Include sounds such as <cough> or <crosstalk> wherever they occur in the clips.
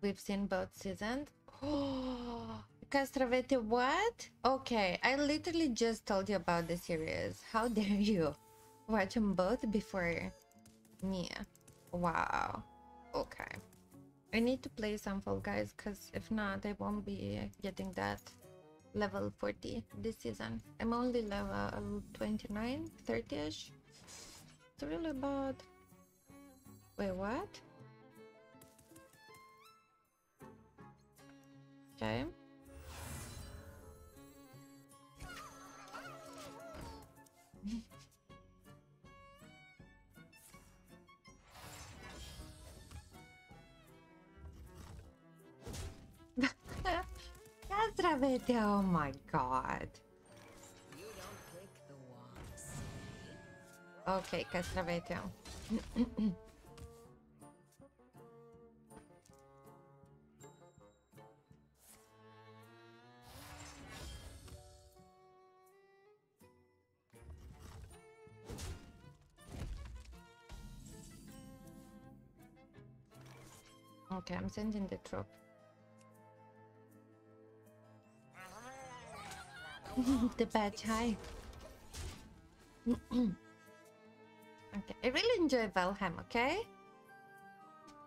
We've seen both seasons. <gasps> Oh, Castravete, what? Okay, I literally just told you about the series. How dare you watch them both before me? Wow. Okay. I need to play some Fall Guys because if not, I won't be getting that level 40 this season. I'm only level 29, 30ish. It's really bad. Wait, what? Okay. <laughs> Oh my god. Okay, Castravete. Okay, I'm sending the troop. <laughs> the bad hi. <clears throat> okay, I really enjoy Valheim, okay?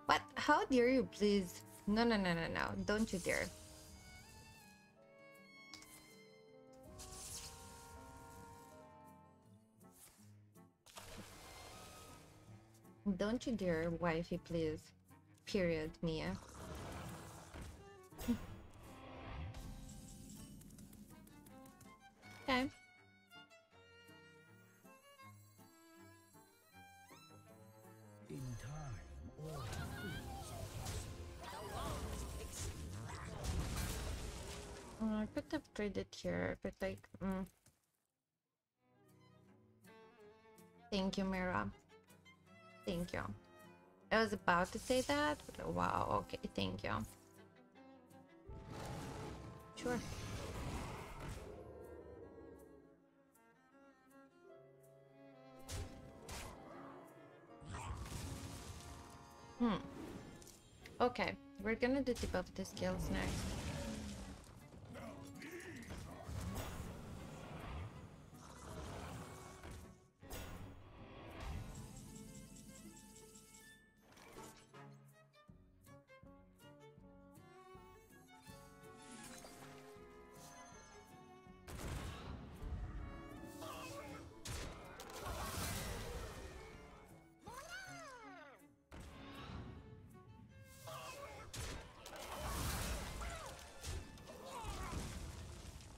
But How dare you, please? No, no, no, no, no. Don't you dare. Don't you dare, wifey, please. Period, Mia. okay. In time, all Uh, I could have traded here, but like, mm. Thank you, Mira. Thank you. I was about to say that, wow, okay, thank you. Sure. Hmm. Okay, we're gonna do debuff the skills next.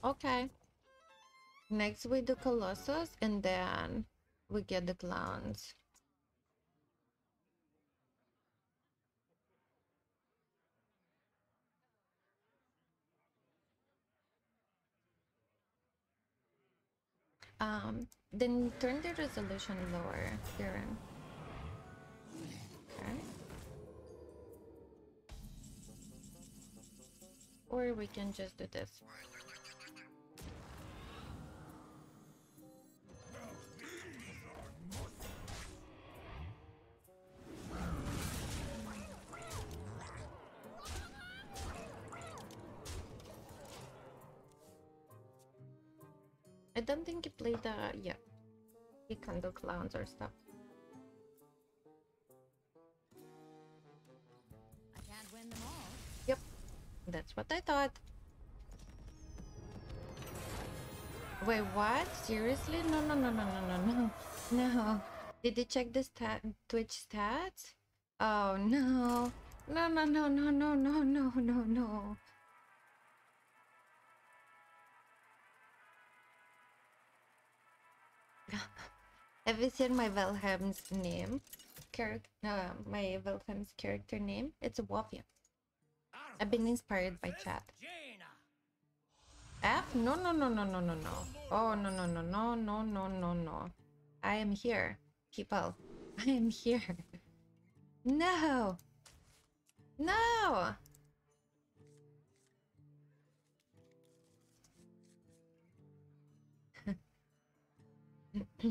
Okay. Next we do Colossus and then we get the clowns. Um, then turn the resolution lower, Darren. Okay. Or we can just do this. I don't think he played uh yeah. He can do clowns or stuff. I can't win them all. Yep. That's what I thought. Wait, what? Seriously? No, no, no, no, no, no, no. No. Did you check the stat Twitch stats? Oh no. No, no, no, no, no, no, no, no, no. Have you seen my Valheim's name? Character, uh, my Valheim's character name? It's Wolfia. I've been inspired by chat. F? No, no, no, no, no, no, no. Oh, no, no, no, no, no, no, no, no. I am here, people. I am here. No. No. <coughs>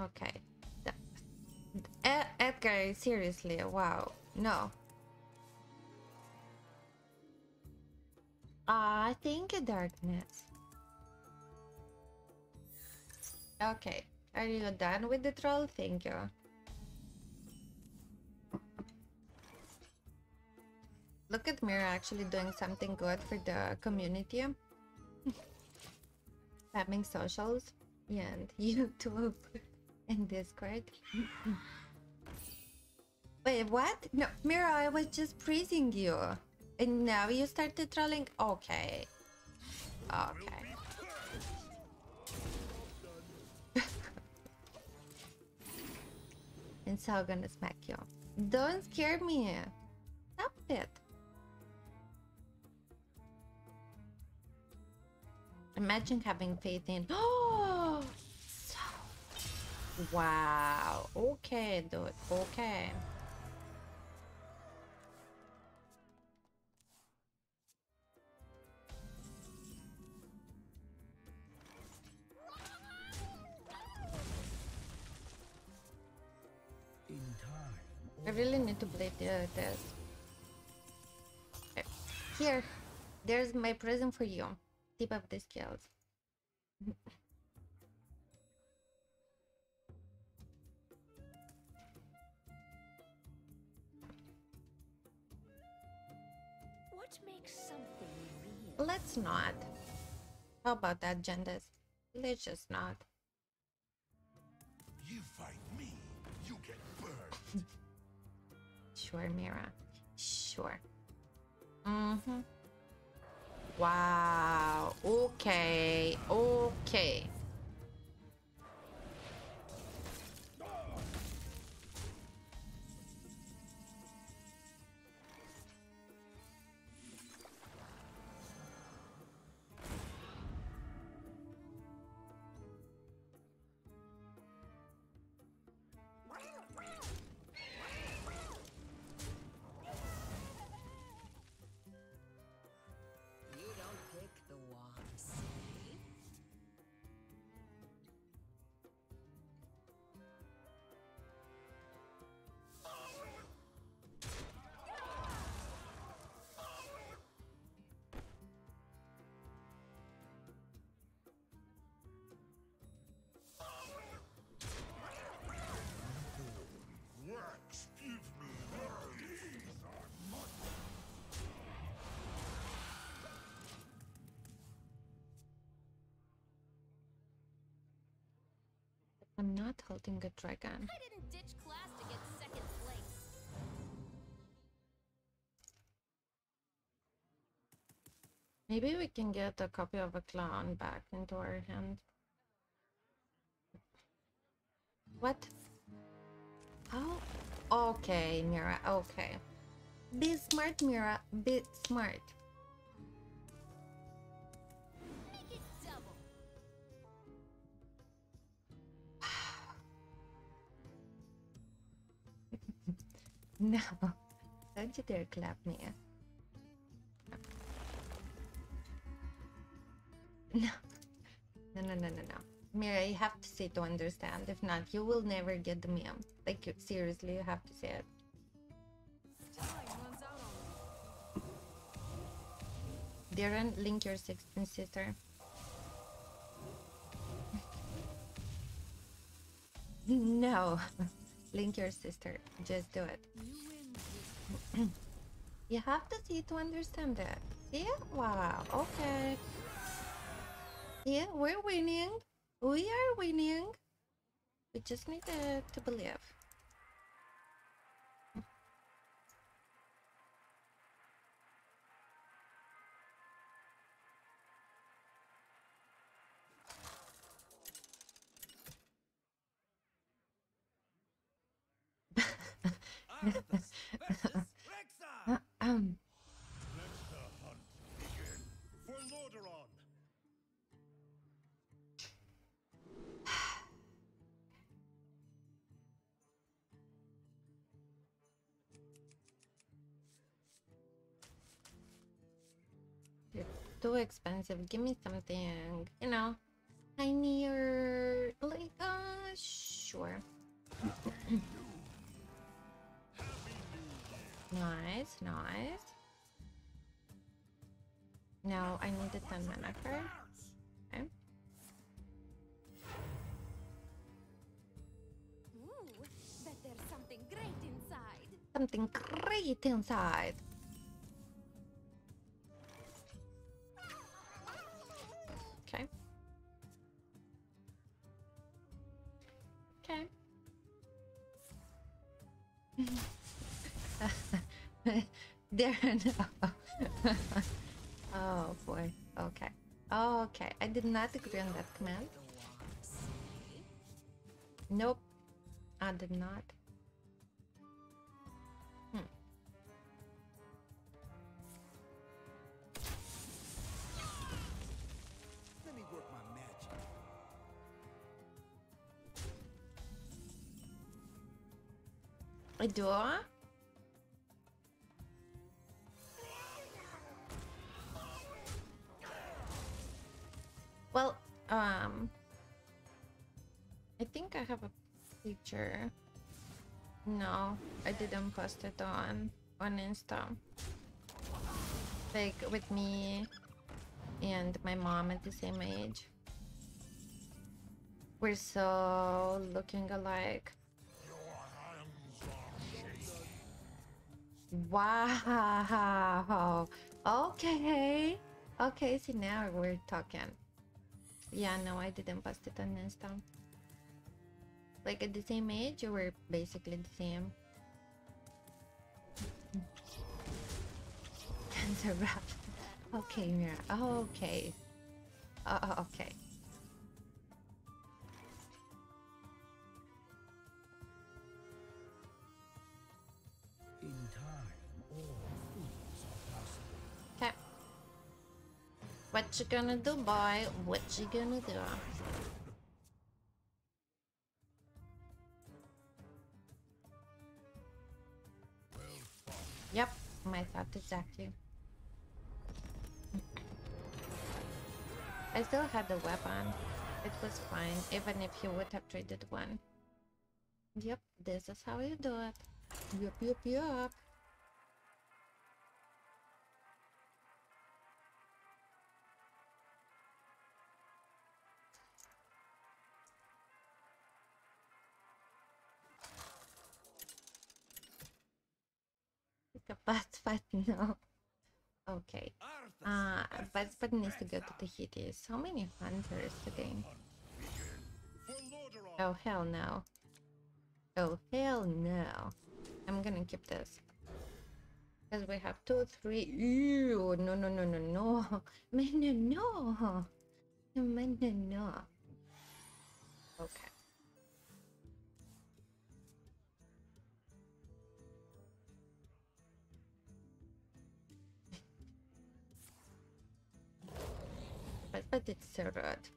okay. Ed Edgar, seriously, wow. No. I think darkness. Okay, are you done with the troll? Thank you. Look at Mira actually doing something good for the community. <laughs> Having socials and <laughs> YouTube and Discord. <laughs> Wait, what? No, Mira, I was just praising you. And now you started trolling? Okay. Okay. and so I'm gonna smack you. Don't scare me. Stop it. Imagine having faith in. Oh, so. <gasps> Wow. Okay, dude. Okay. I really need to play the. Okay. Here, there's my present for you. Tip of the scales. What makes something real? Let's not. How about that, Gendis? Let's just not. you fight me, you get burned. <laughs> Sure, Mira. Sure. Mm-hmm. Wow. Okay. Okay. I'm not holding a dragon. I didn't ditch class to get second place. Maybe we can get a copy of a clown back into our hand. What? Oh, okay, Mira. Okay. Be smart, Mira. Be smart. No. <laughs> Don't you dare clap me. No. No, no, no, no, no. Mira, you have to say to understand. If not, you will never get the meme. Like, you- seriously, you have to say it. Darren, link your sixteen sister. <laughs> no. <laughs> link your sister. Just do it. You have to see to understand it. See? Wow. Okay. Yeah, we're winning. We are winning. We just need to, to believe. <laughs> Ah, Um, Let the hunt begin for Lordaeron. too expensive. Give me something, you know, tinier. Not. No, I needed the mimicker. Okay. Ooh, bet there's something great inside. Something great inside. Okay. Okay. <laughs> there <laughs> no. <laughs> oh boy. Okay. Okay. I did not agree on that command. Nope. I did not. Hmm. Let me work my magic. I do. Well, um, I think I have a picture. No, I didn't post it on on Insta. Like with me and my mom at the same age. We're so looking alike. Wow. Okay. Okay, see now we're talking. Yeah, no, I didn't post it on Insta. Like at the same age, or we're basically the same. <laughs> Rap. Okay, Mira. Okay. Uh, okay. What you gonna do, boy? What you gonna do? Yep, my thought exactly. I still had the weapon. It was fine, even if he would have traded one. Yep, this is how you do it. Yup, yup, yup. A bus <laughs> button, no. Okay. Uh, bus button needs to go to the Hitties. How many hunters? For Oh, hell no. Oh, hell no. I'm gonna keep this. Because we have two, three. Ew, no, no, no, no, no. <laughs> Man, no, no. Man, no, no. Okay. But but it's so rude.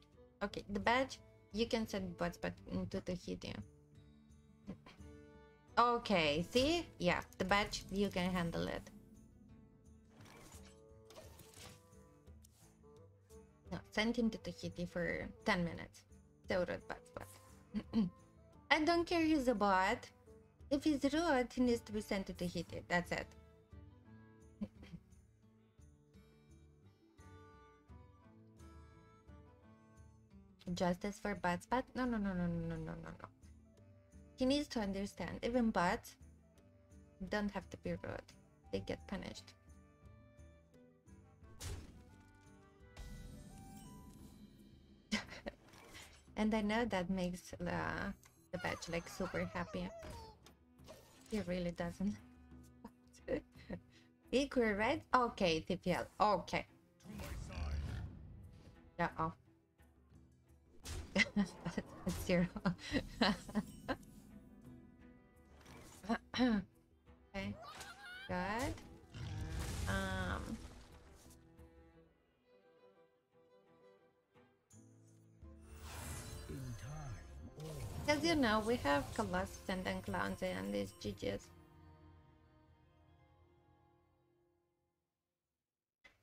Okay, the badge you can send bots but into the hidden. Okay, see? Yeah, the badge you can handle it. No, send him to the hitty for 10 minutes. So rude, bots, bot. I don't care he's a bot. If he's rude, he needs to be sent to the hitty. That's it. justice for bots, but no, no, no, no, no, no, no, no. He needs to understand, even bots don't have to be rude. They get punished. <laughs> and I know that makes the, the batch like super happy. He really doesn't. <laughs> Equal red? Okay, TPL. Okay. Yeah. oh uh-oh Zero. okay. Good. Um. As you know, we have Colossus and then Clowns and these GGs.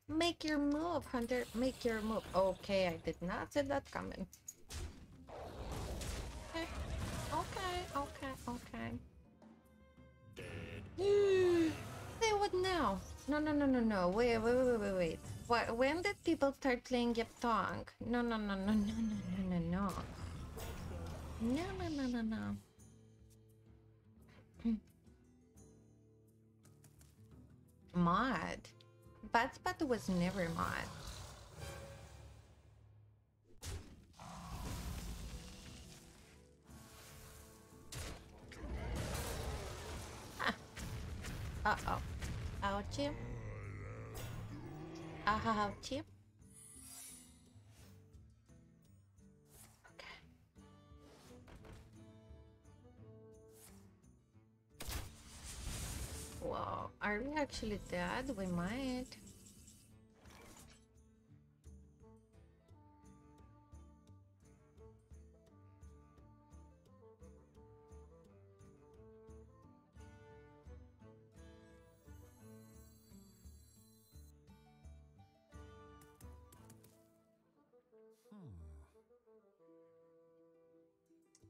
Make your move, Hunter. Make your move. Okay, I did not see that coming. Okay, okay, okay, they what now? No, no, no, no, no. Wait, wait, wait, wait, wait, wait. What, when did people start playing Yaptong? No, no, no, no, no, no, no, no, no. No, no, no, no, no. mod. Batspot was never mod. Uh-oh. Ouchie. Uh-huh, Ouchie. Okay. Whoa, are we actually dead? We might.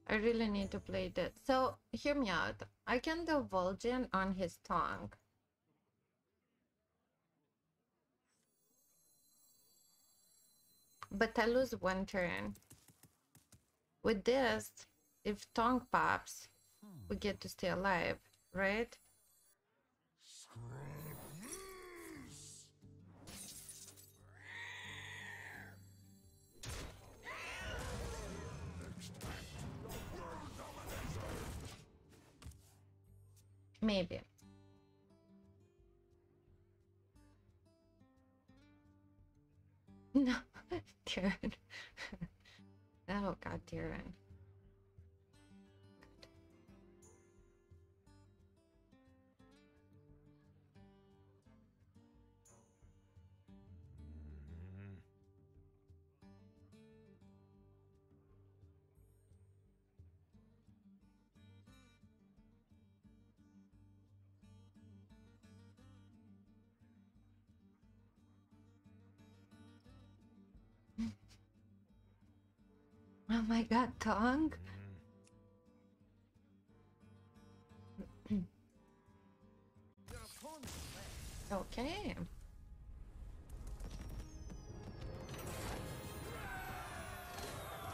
I really need to play that. So, hear me out. I can do Vol'jin on his tongue. But I lose one turn. With this, if tongue pops, we get to stay alive, right? Maybe. Oh my god, tongue. Mm. <clears throat> okay.